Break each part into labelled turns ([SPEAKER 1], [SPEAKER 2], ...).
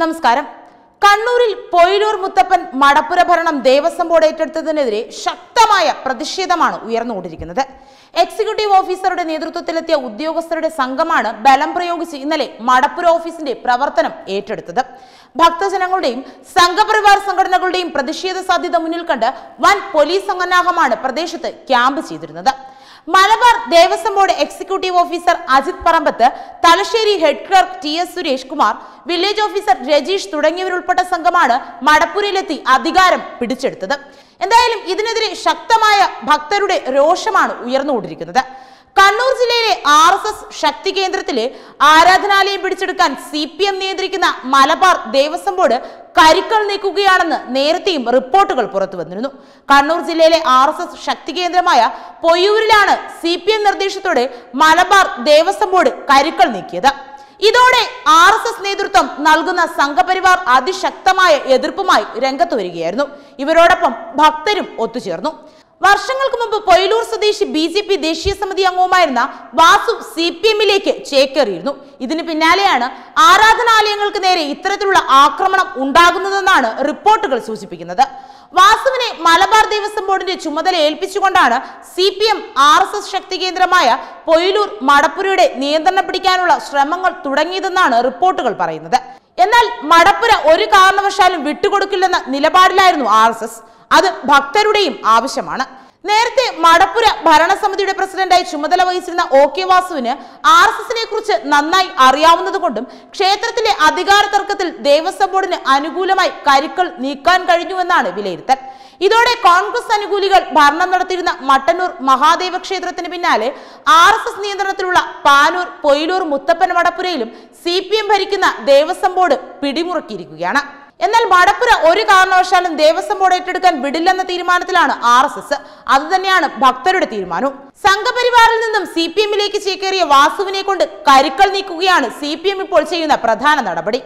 [SPEAKER 1] നമസ്കാരം. കണ്ണൂരിൽ പൊയിലൂർ മുത്തപ്പൻ മടപ്പുര ഭരണം ദേവസ്വം ബോർഡ് ഏറ്റെടുത്തതിനെതിരെ ശക്തമായ പ്രതിഷേധമാണ് ഉയർന്നുകൊണ്ടിരിക്കുന്നത്. എക്സിക്യൂട്ടീവ് ഓഫീസറുടെ നേതൃത്വത്തിലെത്തിയ ഉദ്യോഗസ്ഥരുടെ സംഘമാണ് ബലം പ്രയോഗിച്ച് ഇന്നലെ മടപ്പുര ഓഫീസിന്റെ പ്രവർത്തനം ഏറ്റെടുത്തത്. ഭക്തജനങ്ങളുടെയും സംഘപരിവാർ സംഘടനകളുടെയും പ്രതിഷേധ സാധ്യത മുന്നിൽ കണ്ട് വൻ പോലീസ് സന്നാഹമാണ് പ്രദേശത്ത് ക്യാമ്പ് ചെയ്തിരുന്നത്. Malabar Devaswom board executive officer Ajith Parambath Thalassery head clerk T S Suresh Kumar village officer Rajeesh തുടങ്ങിയവരുൾപ്പെട്ട സംഘമാണ് മടപ്പുരയിലെത്തി അധികാരം പിടിച്ചെടുത്തത്. എന്തായാലും ഇതിനെതിരെ ശക്തമായ ഭക്തരുടെ രോഷമാണ് ഉയർന്നുകൊണ്ടിരിക്കുന്നത്. കണ്ണൂർ ജില്ലയിലെ ആർ എസ് എസ് ശക്തി കേന്ദ്രത്തിലെ ആരാധനാലയം പിടിച്ചെടുക്കാൻ സി പി എം നിയന്ത്രിക്കുന്ന മലബാർ ദേവസ്വം ബോർഡ് കരുക്കൾ നീക്കുകയാണെന്ന് നേരത്തെയും റിപ്പോർട്ടുകൾ പുറത്തു വന്നിരുന്നു. കണ്ണൂർ ജില്ലയിലെ ആർ എസ് എസ് ശക്തി കേന്ദ്രമായ പൊയ്യൂരിലാണ് സി പി എം നിർദ്ദേശത്തോടെ മലബാർ ദേവസ്വം ബോർഡ് കരുക്കൾ നീക്കിയത്. ഇതോടെ ആർ എസ് എസ് നേതൃത്വം നൽകുന്ന സംഘപരിവാർ അതിശക്തമായ എതിർപ്പുമായി രംഗത്ത് വരികയായിരുന്നു. ഇവരോടൊപ്പം ഭക്തരും ഒത്തുചേർന്നു. വർഷങ്ങൾക്ക് മുമ്പ് പൊയിലൂർ സ്വദേശി ബി ജെ പി ദേശീയ സമിതി അംഗവുമായിരുന്ന വാസു സി പി എമ്മിലേക്ക് ചേക്കേറിയിരുന്നു. ഇതിന് പിന്നാലെയാണ് ആരാധനാലയങ്ങൾക്ക് നേരെ ഇത്തരത്തിലുള്ള ആക്രമണം ഉണ്ടാകുന്നതെന്നാണ് റിപ്പോർട്ടുകൾ സൂചിപ്പിക്കുന്നത്. വാസുവിനെ മലബാർ ദേവസ്വം ബോർഡിന്റെ ചുമതല ഏൽപ്പിച്ചുകൊണ്ടാണ് C P M R S S ശക്തി കേന്ദ്രമായ പൊയിലൂർ മടപ്പുരയുടെ നിയന്ത്രണം പിടിക്കാനുള്ള ശ്രമങ്ങൾ തുടങ്ങിയതെന്നാണ് റിപ്പോർട്ടുകൾ പറയുന്നത്. എന്നാൽ മടപ്പുര ഒരു കാരണവശാലും വിട്ടുകൊടുക്കില്ലെന്ന നിലപാടിലായിരുന്നു ആർ എസ് എസ് അത് ഭക്തരുടെയും ആവശ്യമാണ്. നേരത്തെ മടപ്പുര ഭരണസമിതിയുടെ പ്രസിഡന്റായി ചുമതല വഹിച്ചിരുന്ന ഒ കെ വാസുവിന് ആർ എസ് എസിനെ കുറിച്ച് നന്നായി അറിയാവുന്നതുകൊണ്ടും ക്ഷേത്രത്തിലെ അധികാര തർക്കത്തിൽ ദേവസ്വം ബോർഡിന് അനുകൂലമായി കരുക്കൾ നീക്കാൻ കഴിഞ്ഞുവെന്നാണ് വിലയിരുത്തൽ. ഇതോടെ കോൺഗ്രസ് അനുകൂലികൾ ഭരണം നടത്തിയിരുന്ന മട്ടന്നൂർ മഹാദേവ ക്ഷേത്രത്തിന് പിന്നാലെ ആർ എസ് എസ് നിയന്ത്രണത്തിലുള്ള പാനൂർ പൊയിലൂർ മുത്തപ്പൻ മടപ്പുരയിലും സി ഭരിക്കുന്ന ദേവസ്വം ബോർഡ് പിടിമുറുക്കിയിരിക്കുകയാണ്. എന്നാൽ മടപ്പുര ഒരു കാരണവശാലും ദേവസ്വം ബോർഡ് ഏറ്റെടുക്കാൻ വിടില്ലെന്ന തീരുമാനത്തിലാണ് ആർ എസ് എസ്. അത് തന്നെയാണ് ഭക്തരുടെ തീരുമാനവും. സംഘപരിവാറിൽ നിന്നും സി പി എമ്മിലേക്ക് ചേക്കേറിയ വാസുവിനെ കൊണ്ട് കരുക്കൾ നീക്കുകയാണ് സി പി എം ഇപ്പോൾ ചെയ്യുന്ന പ്രധാന നടപടി.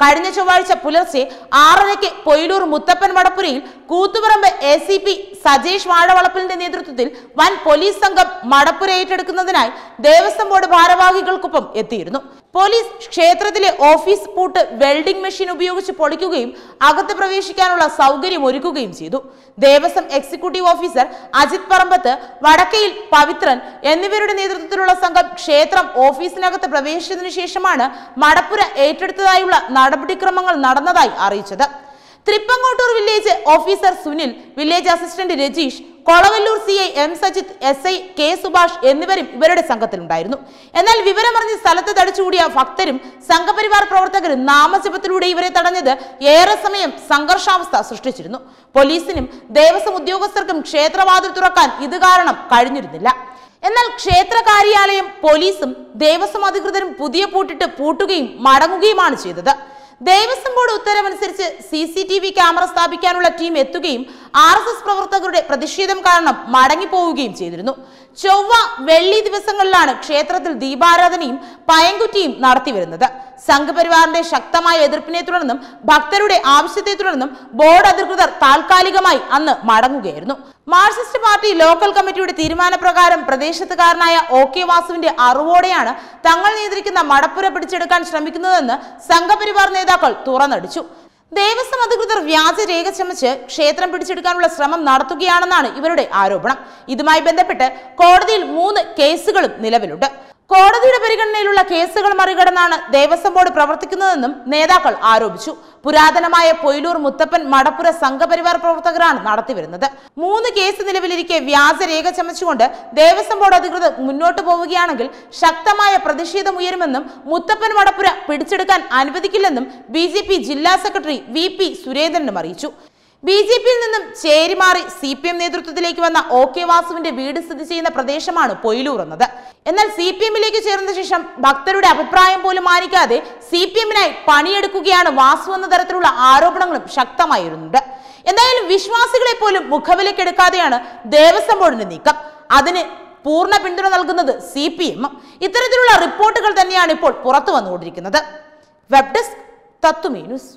[SPEAKER 1] കഴിഞ്ഞ ചൊവ്വാഴ്ച പുലർച്ചെ ആറരയ്ക്ക് Poyilur Muthappan മടപ്പുരയിൽ Koothuparamba A C P Sajesh വാഴവളപ്പിലിന്റെ നേതൃത്വത്തിൽ വൻ പോലീസ് സംഘം മടപ്പുര ഏറ്റെടുക്കുന്നതിനായി ദേവസ്വം ബോർഡ് ഭാരവാഹികൾക്കൊപ്പം എത്തിയിരുന്നു. പോലീസ് ക്ഷേത്രത്തിലെ ഓഫീസ് പൂട്ട് വെൽഡിംഗ് മെഷീൻ ഉപയോഗിച്ച് പൊളിക്കുകയും അകത്ത് പ്രവേശിക്കാനുള്ള സൗകര്യം ഒരുക്കുകയും ചെയ്തു. ദേവസ്വം എക്സിക്യൂട്ടീവ് ഓഫീസർ അജിത് പറമ്പത്ത് വടക്കയിൽ പവിത്രൻ എന്നിവരുടെ നേതൃത്വത്തിലുള്ള സംഘം ക്ഷേത്രം ഓഫീസിനകത്ത് പ്രവേശിച്ചതിനു ശേഷമാണ് മടപ്പുര ഏറ്റെടുത്തതായുള്ള നടപടിക്രമങ്ങൾ നടന്നതായി അറിയിച്ചത്. Thrippangottur village officer Sunil village assistant Rajeesh Kolavallur C I M Sajith S I K Subhash എന്നിവരും ഇവരുടെ സംഘത്തിലുണ്ടായിരുന്നു. എന്നാൽ വിവരമറിഞ്ഞ് സ്ഥലത്ത് തടിച്ചുകൂടിയ ഭക്തരും സംഘപരിവാർ പ്രവർത്തകരും നാമജപത്തിലൂടെ ഇവരെ തടഞ്ഞത് ഏറെ സമയം സംഘർഷാവസ്ഥ സൃഷ്ടിച്ചിരുന്നു. പോലീസിനും ദേവസ്വം ഉദ്യോഗസ്ഥർക്കും ക്ഷേത്രവാതിൽ തുറക്കാൻ ഇത് കാരണം കഴിഞ്ഞിരുന്നില്ല. എന്നാൽ ക്ഷേത്ര കാര്യാലയം പോലീസും ദേവസ്വം അധികൃതരും പുതിയ പൂട്ടിട്ട് പൂട്ടുകയും മടങ്ങുകയുമാണ് ചെയ്തത്. Devaswom board ഉത്തരവനുസരിച്ച് C C T V camera സ്ഥാപിക്കാനുള്ള ടീം എത്തുകയും ആർ എസ് എസ് പ്രവർത്തകരുടെ പ്രതിഷേധം കാരണം മടങ്ങിപ്പോവുകയും ചെയ്തിരുന്നു. ചൊവ്വ വെള്ളി ദിവസങ്ങളിലാണ് ക്ഷേത്രത്തിൽ ദീപാരാധനയും പയങ്കുറ്റിയും നടത്തിവരുന്നത് സംഘപരിവാറിന്റെ ശക്തമായ എതിർപ്പിനെ തുടർന്നും ഭക്തരുടെ ആവശ്യത്തെ തുടർന്നും ബോർഡ് അധികൃതർ താൽക്കാലികമായി അന്ന് മടങ്ങുകയായിരുന്നു. മാർക്സിസ്റ്റ് പാർട്ടി ലോക്കൽ കമ്മിറ്റിയുടെ തീരുമാനപ്രകാരം പ്രദേശത്തുകാരനായ ഒ കെ വാസുവിന്റെ അറിവോടെയാണ് തങ്ങൾ നിയന്ത്രിക്കുന്ന മടപ്പുര പിടിച്ചെടുക്കാൻ ശ്രമിക്കുന്നതെന്ന് സംഘപരിവാർ നേതാക്കൾ തുറന്നടിച്ചു. ദേവസ്വം അധികൃതർ വ്യാജരേഖ ചമച്ച് ക്ഷേത്രം പിടിച്ചെടുക്കാനുള്ള ശ്രമം നടത്തുകയാണെന്നാണ് ഇവരുടെ ആരോപണം. ഇതുമായി ബന്ധപ്പെട്ട് കോടതിയിൽ മൂന്ന് കേസുകളും നിലവിലുണ്ട്. കോടതിയുടെ പരിഗണനയിലുള്ള കേസുകൾ മറികടന്നാണ് ദേവസ്വം ബോർഡ് പ്രവർത്തിക്കുന്നതെന്നും നേതാക്കൾ ആരോപിച്ചു. പുരാതനമായ പൊയിലൂർ മുത്തപ്പൻ മടപ്പുര സംഘപരിവാർ പ്രവർത്തകരാണ് നടത്തിവരുന്നത്. മൂന്ന് കേസ് നിലവിലിരിക്കെ വ്യാജരേഖ ചമച്ചുകൊണ്ട് ദേവസ്വം ബോർഡ് അധികൃതർ മുന്നോട്ട് പോവുകയാണെങ്കിൽ ശക്തമായ പ്രതിഷേധം ഉയരുമെന്നും മുത്തപ്പൻ മടപ്പുര പിടിച്ചെടുക്കാൻ അനുവദിക്കില്ലെന്നും ബി ജില്ലാ സെക്രട്ടറി വി പി സുരേന്ദ്രനും അറിയിച്ചു. ബി ജെ പിയിൽ നിന്നും ചേരിമാറി സി പി എം നേതൃത്വത്തിലേക്ക് വന്ന ഒ കെ വാസുവിന്റെ വീട് സ്ഥിതി ചെയ്യുന്ന പ്രദേശമാണ് പൊയിലൂർ എന്നത്. എന്നാൽ സി പി എമ്മിലേക്ക് ചേർന്ന ശേഷം ഭക്തരുടെ അഭിപ്രായം പോലും മാനിക്കാതെ സി പി എമ്മിനായി പണിയെടുക്കുകയാണ് വാസു എന്ന തരത്തിലുള്ള ആരോപണങ്ങളും ശക്തമായിരുന്നുണ്ട്. എന്തായാലും വിശ്വാസികളെ പോലും മുഖവിലക്കെടുക്കാതെയാണ് ദേവസ്വം ബോർഡിന്റെ നീക്കം. അതിന് പൂർണ പിന്തുണ നൽകുന്നത് സി പി എം ഇത്തരത്തിലുള്ള റിപ്പോർട്ടുകൾ തന്നെയാണ് ഇപ്പോൾ പുറത്തു വന്നുകൊണ്ടിരിക്കുന്നത്. വെബ് ഡെസ്ക് തത്തുമീ ന്യൂസ്.